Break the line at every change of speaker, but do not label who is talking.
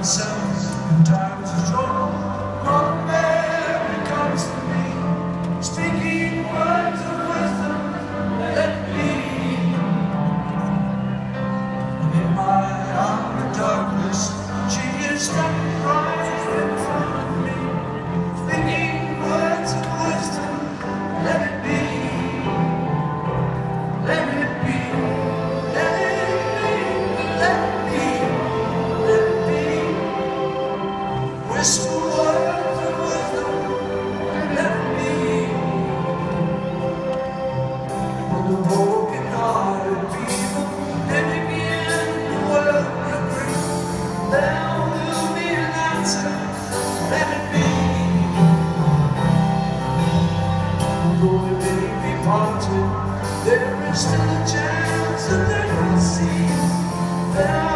myself and I though we may be parted, there is still a chance that they will see.